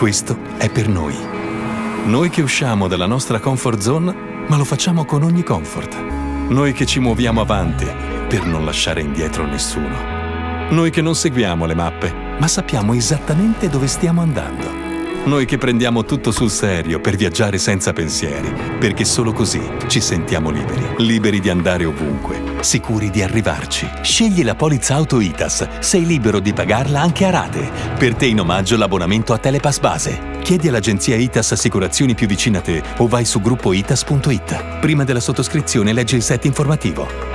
Questo è per noi. Noi che usciamo dalla nostra comfort zone, ma lo facciamo con ogni comfort. Noi che ci muoviamo avanti per non lasciare indietro nessuno. Noi che non seguiamo le mappe, ma sappiamo esattamente dove stiamo andando. Noi che prendiamo tutto sul serio per viaggiare senza pensieri, perché solo così ci sentiamo liberi. Liberi di andare ovunque, sicuri di arrivarci. Scegli la polizza auto ITAS, sei libero di pagarla anche a rate. Per te in omaggio l'abbonamento a Telepass Base. Chiedi all'agenzia ITAS Assicurazioni più vicina a te o vai su gruppoitas.it. Prima della sottoscrizione leggi il set informativo.